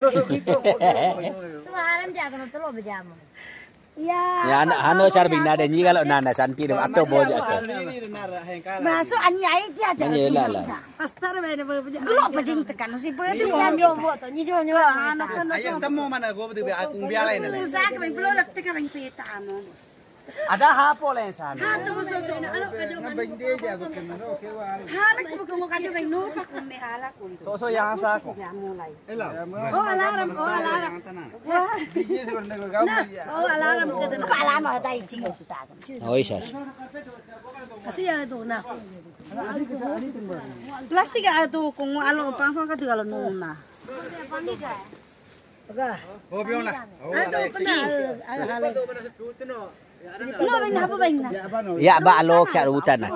Suara jago no telo bejamu. Ya. Ya anak hano sarbing nada nyi kalau nana santi dem atau boja sa. Masuk anyai dia aja. Nyi lah lah. Pastar bene beja. Gelok bejing tekan si pe Ni tu. jam yo mo to ni jom yo. Anak kan Ayam temu mana gua betul akung bialai nale. Sa ka belum lek tekan mo. Ada hapo lain sana. Ha tu so so na alo ka jo. Ha lek tu ko ka jo beng no pa ko me hala ko. So so yang sa ko. Lai. Oh alarm, oh alarm. Oh alarm ke tu. Pa alarm ada isi susah. Oi sas. Kasi ya tu na. Plastik ada kung alo pang pang ka tu alo. Oh biong lah. Oh Ada pernah ala ala. No, venga, venga. Ya va lo que aruta na